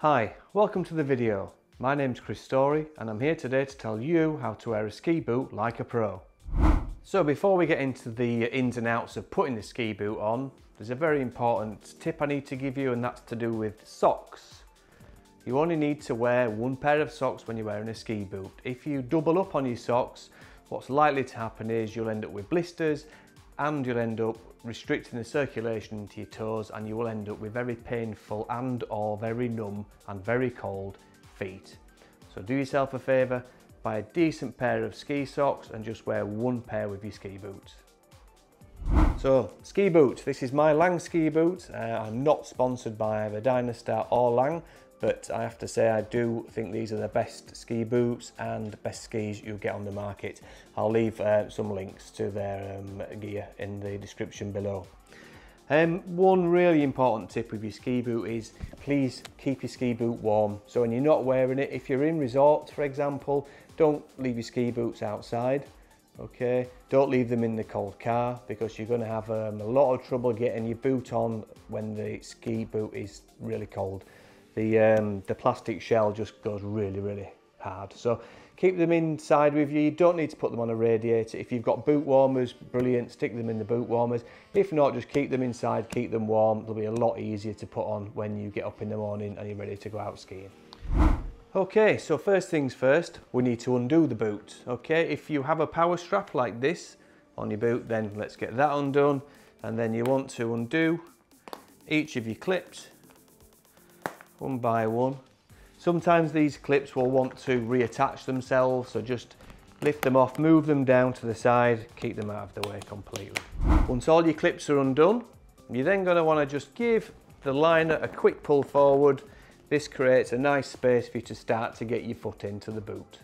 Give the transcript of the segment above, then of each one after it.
Hi, welcome to the video. My name's Chris Storey and I'm here today to tell you how to wear a ski boot like a pro. So before we get into the ins and outs of putting the ski boot on, there's a very important tip I need to give you and that's to do with socks. You only need to wear one pair of socks when you're wearing a ski boot. If you double up on your socks, what's likely to happen is you'll end up with blisters and you'll end up restricting the circulation into your toes and you will end up with very painful and or very numb and very cold feet. So do yourself a favour, buy a decent pair of ski socks and just wear one pair with your ski boots. So, ski boots. This is my Lange ski boot. Uh, I'm not sponsored by either Dynastar or Lange, but I have to say I do think these are the best ski boots and best skis you'll get on the market. I'll leave uh, some links to their um, gear in the description below. Um, one really important tip with your ski boot is please keep your ski boot warm. So when you're not wearing it, if you're in resorts for example, don't leave your ski boots outside. Okay, don't leave them in the cold car because you're going to have um, a lot of trouble getting your boot on when the ski boot is really cold the, um, the plastic shell just goes really, really hard. So keep them inside with you. You don't need to put them on a radiator. If you've got boot warmers, brilliant, stick them in the boot warmers. If not, just keep them inside, keep them warm. They'll be a lot easier to put on when you get up in the morning and you're ready to go out skiing. Okay, so first things first, we need to undo the boot. Okay, if you have a power strap like this on your boot, then let's get that undone. And then you want to undo each of your clips one by one. Sometimes these clips will want to reattach themselves, so just lift them off, move them down to the side, keep them out of the way completely. Once all your clips are undone, you're then going to want to just give the liner a quick pull forward. This creates a nice space for you to start to get your foot into the boot.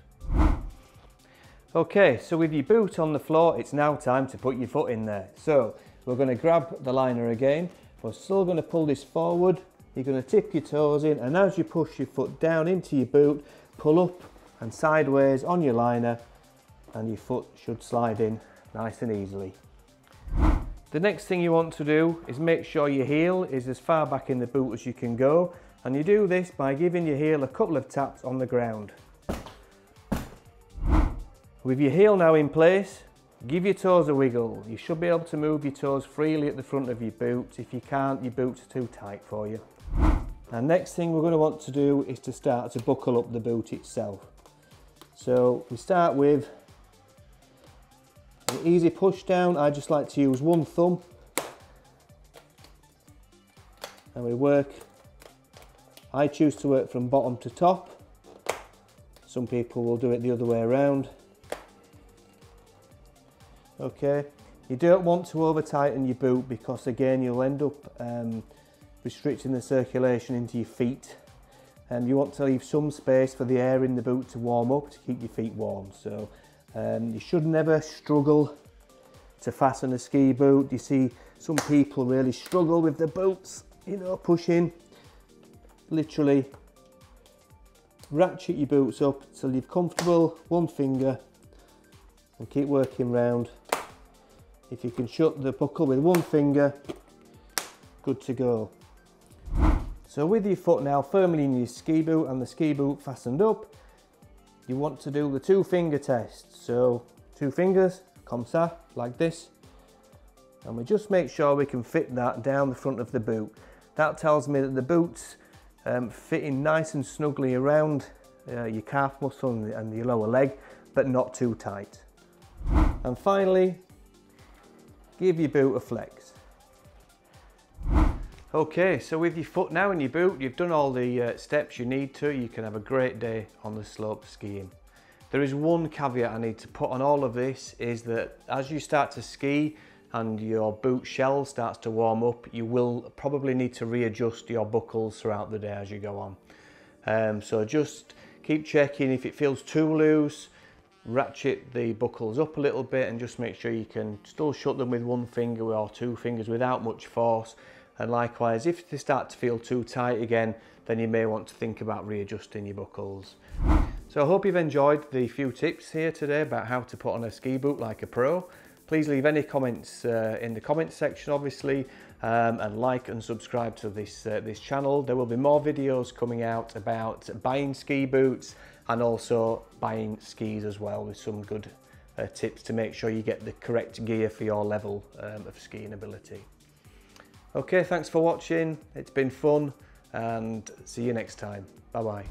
Okay, so with your boot on the floor, it's now time to put your foot in there. So we're going to grab the liner again. We're still going to pull this forward you're going to tip your toes in and as you push your foot down into your boot, pull up and sideways on your liner and your foot should slide in nice and easily. The next thing you want to do is make sure your heel is as far back in the boot as you can go and you do this by giving your heel a couple of taps on the ground. With your heel now in place, give your toes a wiggle. You should be able to move your toes freely at the front of your boot. If you can't, your boots too tight for you. And next thing we're going to want to do is to start to buckle up the boot itself. So we start with an easy push down. I just like to use one thumb. And we work, I choose to work from bottom to top. Some people will do it the other way around. Okay, you don't want to over tighten your boot because again you'll end up um, restricting the circulation into your feet. And you want to leave some space for the air in the boot to warm up to keep your feet warm. So um, you should never struggle to fasten a ski boot. You see some people really struggle with the boots you know pushing literally ratchet your boots up till you're comfortable one finger and keep working round. If you can shut the buckle with one finger good to go so with your foot now firmly in your ski boot and the ski boot fastened up, you want to do the two finger test. So two fingers, comme ça, like this. And we just make sure we can fit that down the front of the boot. That tells me that the boot's um, fitting nice and snugly around uh, your calf muscle and, and your lower leg, but not too tight. And finally, give your boot a flex. Okay, so with your foot now in your boot, you've done all the uh, steps you need to, you can have a great day on the slope skiing. There is one caveat I need to put on all of this, is that as you start to ski and your boot shell starts to warm up, you will probably need to readjust your buckles throughout the day as you go on. Um, so just keep checking if it feels too loose, ratchet the buckles up a little bit and just make sure you can still shut them with one finger or two fingers without much force and likewise, if they start to feel too tight again, then you may want to think about readjusting your buckles. So I hope you've enjoyed the few tips here today about how to put on a ski boot like a pro. Please leave any comments uh, in the comments section, obviously, um, and like and subscribe to this, uh, this channel. There will be more videos coming out about buying ski boots and also buying skis as well with some good uh, tips to make sure you get the correct gear for your level um, of skiing ability. Okay, thanks for watching. It's been fun and see you next time. Bye bye.